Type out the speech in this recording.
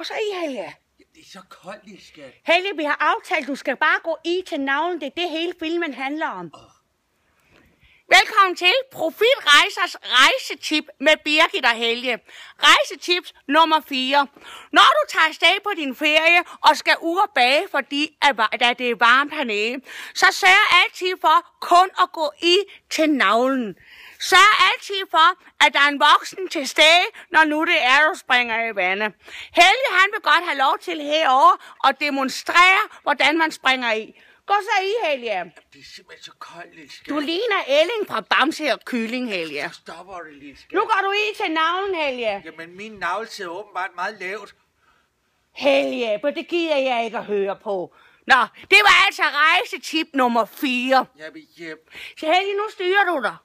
Gå så i, Helge. Det er så koldt skat. Helge, vi har aftalt, du skal bare gå i til navlen. Det er det hele filmen handler om. Velkommen til Profitrejsers rejsetip med Birgit og Helge. Rejsetips nummer 4. Når du tager afsted på din ferie og skal ud og bage, fordi at, at det er varmt hernede, så sørg altid for kun at gå i til navlen. Sørg altid for, at der er en voksen til stede, når nu det er, du springer i vandet. Helge, han vil godt have lov til herovre at demonstrere, hvordan man springer i. Gå så i, Helge. Det er simpelthen så koldt, lille skat. Du ligner Elling fra Bamse og Kylling, Helge. Så stopper det, lille skat. Nu går du i til navlen, Helge. Jamen, min navl sidder åbenbart meget lavt. Helge, men det gider jeg ikke at høre på. Nå, det var altså rejsetip nummer 4. Jeg vil hjem. Så Helge, nu styrer du dig.